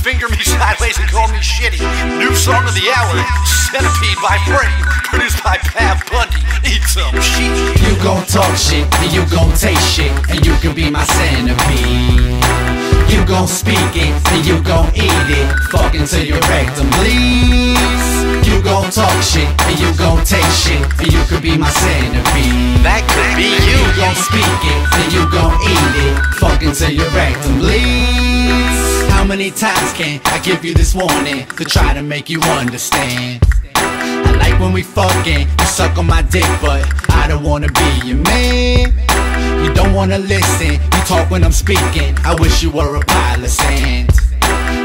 finger me sideways and call me shitty. New song of the hour, Centipede by Frame, produced by Pav Bundy. Eat some shit. You gon' talk shit, and you gon' take shit, and you can be my centipede. You gon' speak it, and you gon' eat it, fuck until your rectum bleeds. You gon' talk shit, and you gon' take shit, and you could be my centipede. That could be you. You gon' speak it, and you gon' eat it, fuck until your rectum bleeds. How many times can I give you this warning to try to make you understand? I like when we fucking, you suck on my dick, but I don't wanna be your man. You don't wanna listen, you talk when I'm speaking. I wish you were a pile of sand.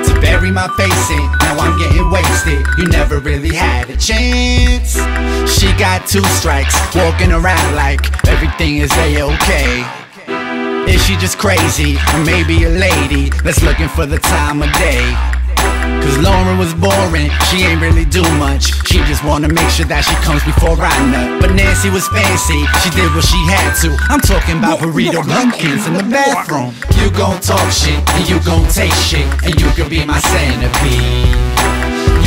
To bury my face in, now I'm getting wasted. You never really had a chance. She got two strikes, walking around like everything is a-okay. Is she just crazy? Or maybe a lady that's looking for the time of day? Cause Lauren was boring, she ain't really do much. She just wanna make sure that she comes before I nut. But Nancy was fancy, she did what she had to. I'm talking about burrito lumpkins in the bathroom. You gon' talk shit, and you gon' take shit, and you can be my centipede.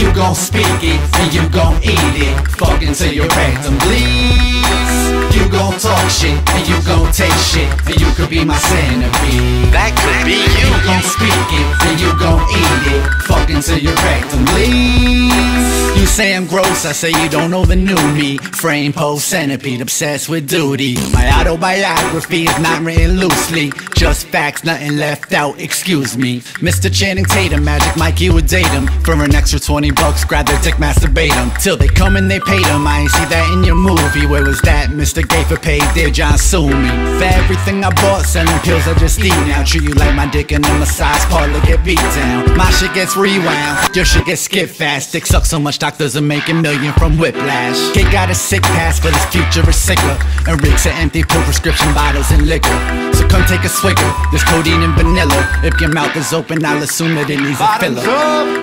You gon' speak it, and you gon' eat it, fuck until your rectum bleeds. You gon' talk shit, and you gon' take shit, and you could be my centipede. That could be You you. gon' speak it, and you gon' eat it, until your rectum bleeds. You say I'm gross, I say you don't know the new me. Frame pose centipede, obsessed with duty. My autobiography is not written loosely, just facts, nothing left out. Excuse me, Mr. Channing Tatum, Magic Mikey would date him for an extra 20 bucks. Grab their dick, masturbate him till they come and they paid him. I ain't see that in your movie. Where was that, Mr. Gay for paid? Dear John, sue me for everything I bought. Selling pills I just eat now. Treat you like my dick and a massage parlor, get beat down. My shit gets rewound, your shit gets skip fast. Dick sucks so much, doctors are making million from whiplash. Kid got a sick pass, but his future is sicker. And Rick's are empty pill prescription bottles and liquor. So come take a swigger. There's codeine and vanilla. If your mouth is open, I'll assume that it needs a filler.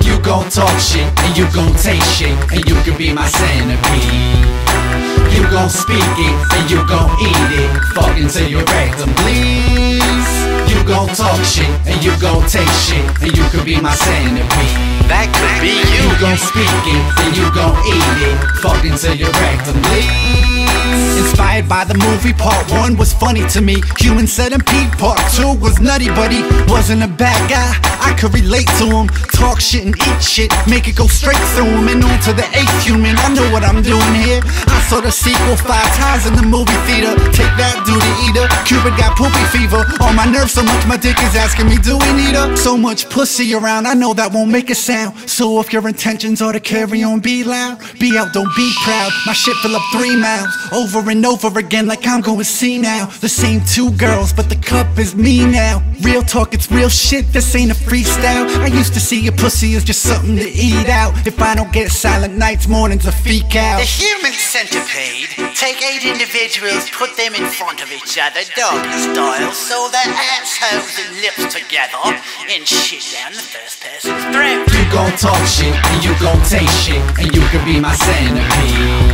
You gon' talk shit, and you gon' take shit, and you can be my centipede. You gon' speak it, and you gon' eat it, fuck until your rectum bleeds. You gon' talk shit, and you gon' take shit, and you could be my centipede. That could be you. You gon' speak it, and you gon' eat it, fuck until your rectum bleeds. Inspired by the movie, part one was funny to me. Human centipede, part two was nutty, but he wasn't a bad guy. I could relate to him. Talk shit and eat shit, make it go straight through him and on to the eighth human. I know what I'm doing here. I saw the sequel five times in the movie theater. Take that, duty eater. Cupid got poopy fever. On my nerves so much, my dick is asking me, do we need her? So much pussy around, I know that won't make a sound. So if your intentions are to carry on, be loud. Be out, don't be proud. My shit fill up three miles over and over again, like I'm going see now. The same two girls, but the cup is me now. Real talk, it's real shit. This ain't a freestyle. I used to see a pussy as just something to eat out. If I don't get silent nights, mornings, a feek The human centipede. Take eight individuals, put them in front of each other, doggy style, so their assholes and lips together, and shit down the first person's throat. You gon' talk shit, and you gon' take shit, and you can be my centipede.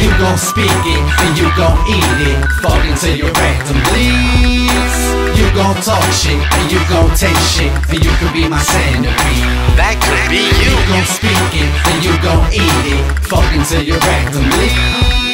You gon' speak it, and you gon' eat it, fuck until your rectum bleeds. You gon' talk shit, and you gon' take shit, and you could be my centipede. That could be You you. gon' speak it, and you gon' eat it, fuck until your rectum bleeds.